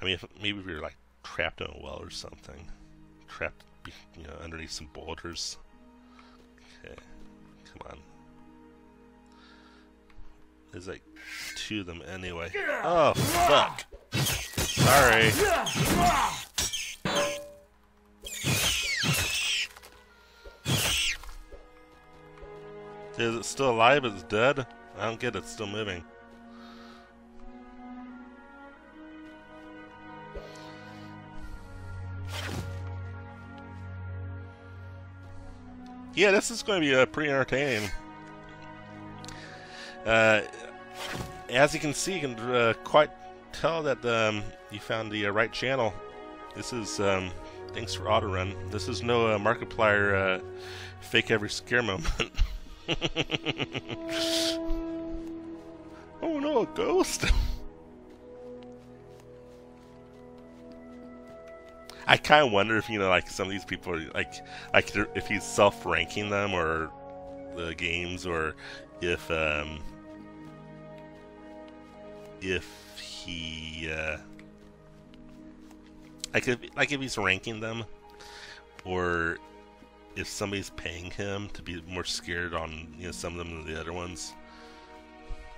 I mean, if, maybe were like trapped in a well or something, trapped, you know, underneath some boulders. Okay, come on. There's like two of them anyway. Oh fuck! Sorry. Is it still alive? It's dead? I don't get it. It's still moving. Yeah, this is going to be uh, pretty entertaining. Uh, as you can see, you can uh, quite tell that um, you found the uh, right channel. This is um, thanks for Autorun. This is no uh, Markiplier uh, fake every scare moment. oh no, a ghost! I kind of wonder if you know, like some of these people are like, like if he's self-ranking them or the games, or if um, if he uh, if like if he's ranking them, or if somebody's paying him to be more scared on you know some of them than the other ones.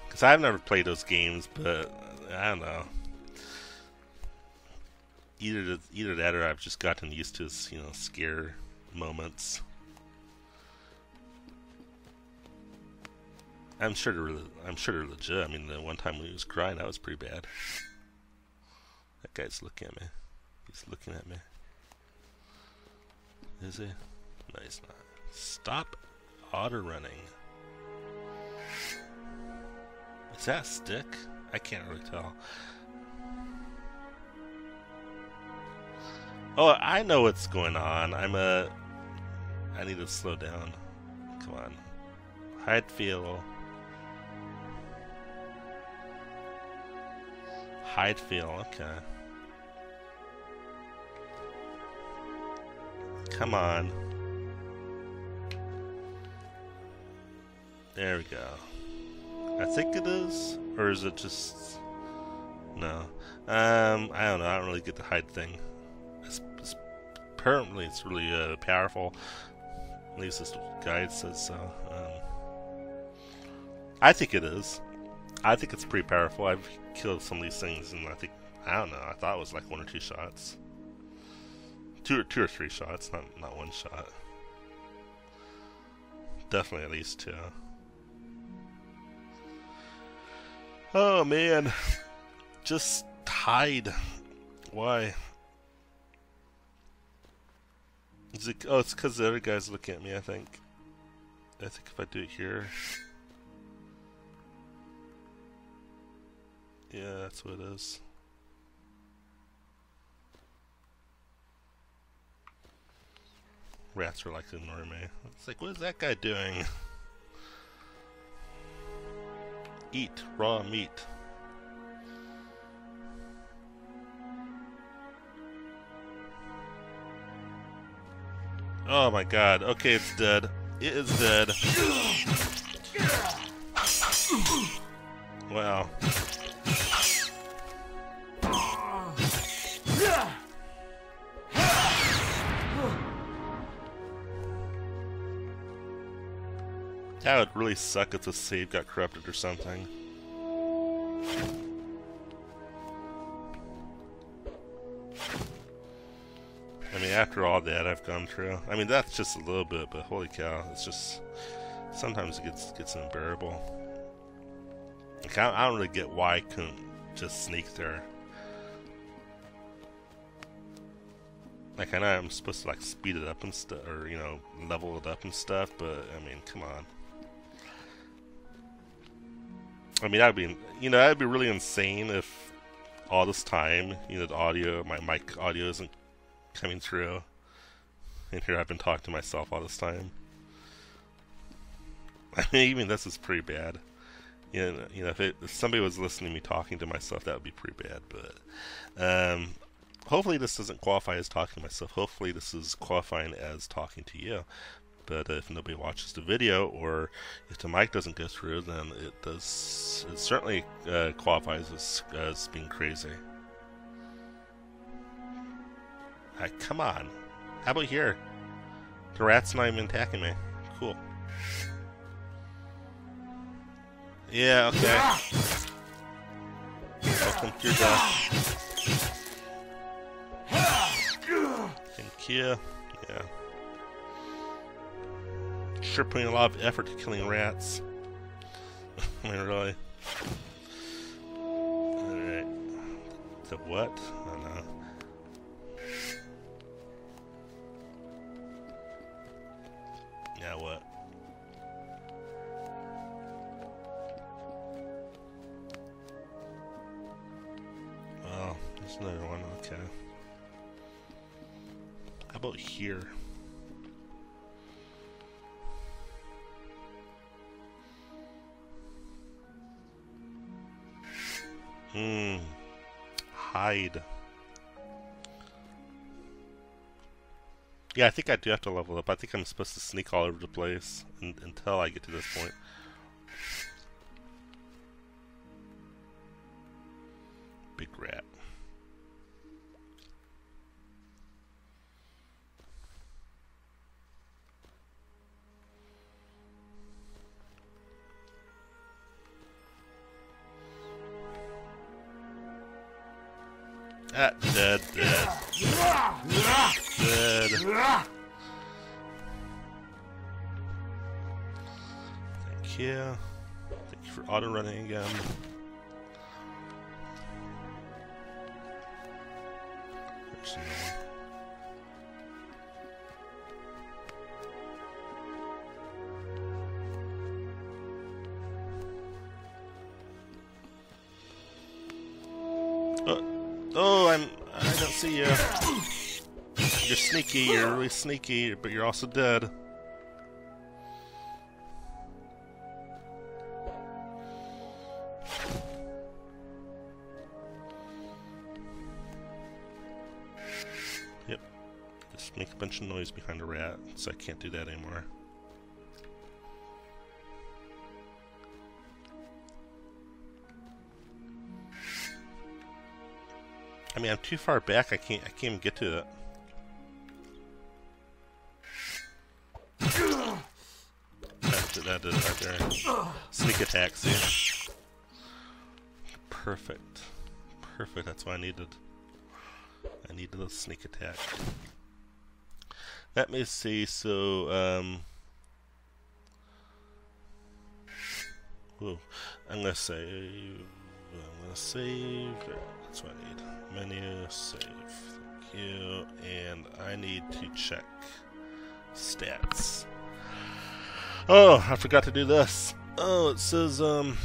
Because I've never played those games, but I don't know. Either either that or I've just gotten used to his you know scare moments. I'm sure they're I'm sure they're legit. I mean, the one time when he was crying, that was pretty bad. That guy's looking at me. He's looking at me. Is he? No, he's not. Stop auto running. Is that stick? I can't really tell. Oh, I know what's going on. I'm a. I need to slow down. Come on. Hide feel. Hide feel, okay. Come on. There we go. I think it is, or is it just no? Um, I don't know. I don't really get the hide thing. Apparently, it's really uh, powerful. At least this guide says so. Um, I think it is. I think it's pretty powerful. I've killed some of these things, and I think I don't know. I thought it was like one or two shots, two or two or three shots, not not one shot. Definitely at least two. Oh man, just hide. Why? Is it? Oh, it's because the other guy's looking at me. I think. I think if I do it here. Yeah, that's what it is. Rats are like ignoring me. It's like, what is that guy doing? Eat raw meat. Oh my god. Okay, it's dead. It is dead. Wow. That would really suck if the save got corrupted or something. I mean, after all that I've gone through, I mean, that's just a little bit, but holy cow, it's just, sometimes it gets, gets unbearable. Like, I, I don't really get why I couldn't just sneak there. Like, I know I'm supposed to, like, speed it up and stuff, or, you know, level it up and stuff, but, I mean, come on. I mean, that'd be, you know, that'd be really insane if all this time, you know, the audio, my mic audio isn't coming through. And here I've been talking to myself all this time. I mean, even this is pretty bad. You know, you know if, it, if somebody was listening to me talking to myself, that would be pretty bad. But um, hopefully this doesn't qualify as talking to myself. Hopefully this is qualifying as talking to you. But if nobody watches the video or if the mic doesn't go through, then it does. It certainly uh, qualifies as, as being crazy. Right, come on. How about here? The rat's not even attacking me. Cool. Yeah, okay. Welcome to your death. Thank you. Yeah. Sure putting a lot of effort to killing rats. I mean, really. Alright. The what? How about here? Hmm. Hide. Yeah, I think I do have to level up. I think I'm supposed to sneak all over the place un until I get to this point. Big rat. Ah, dead, dead. Dead. Thank you. Thank you for auto running again. Oh, oh, I'm. I don't see you. You're sneaky. You're really sneaky, but you're also dead. Yep. Just make a bunch of noise behind a rat, so I can't do that anymore. I mean, I'm too far back. I can't. I can't even get to it. That's it. That is right there. Sneak attack. Perfect. Perfect. That's what I needed. I needed a sneak attack. Let me see. So, um. Whoa. I'm gonna save. I'm gonna save. That's what I need. Menu, save. Thank you. And I need to check stats. Oh, I forgot to do this. Oh, it says, um.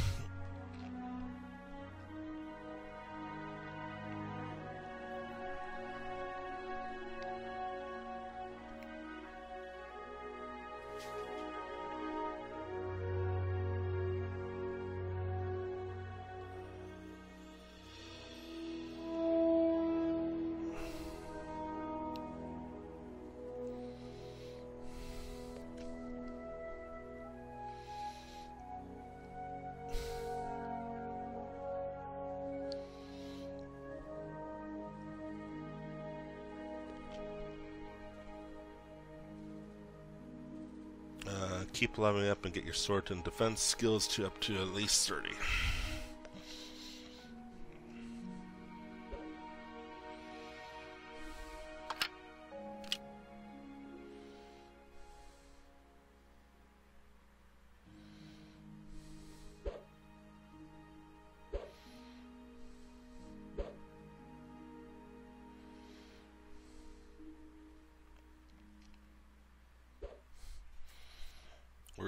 Keep leveling up and get your sword and defense skills to up to at least 30.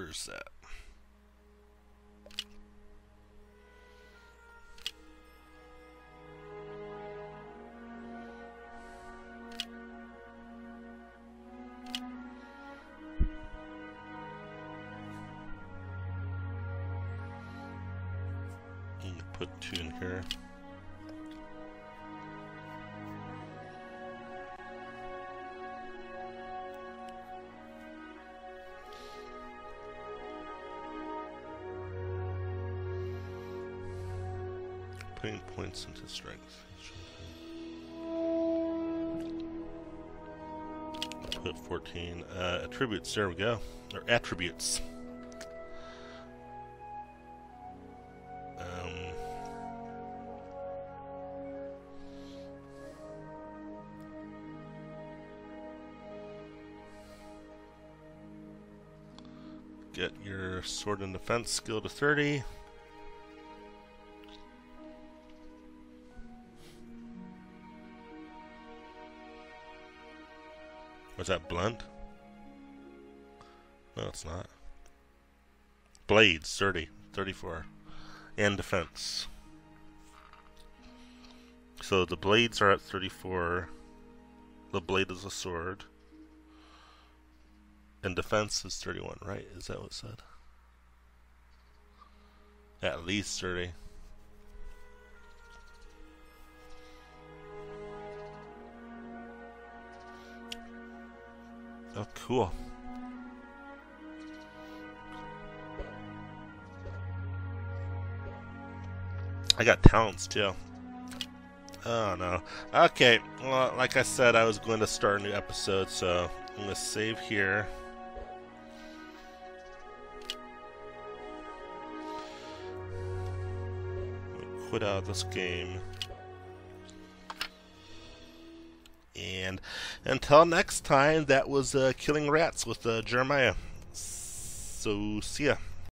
Where's that? Put two in here. Putting points into strength. Put 14. Uh, attributes, there we go. Or attributes. Um, get your sword and defense skill to 30. Was that blunt? No, it's not. Blades, 30. 34. And defense. So the blades are at 34. The blade is a sword. And defense is 31, right? Is that what it said? At least 30. Cool. I got talents too. Oh no. Okay, well, like I said, I was going to start a new episode, so I'm going to save here. Quit out this game. And until next time, that was uh, Killing Rats with uh, Jeremiah. So, see ya.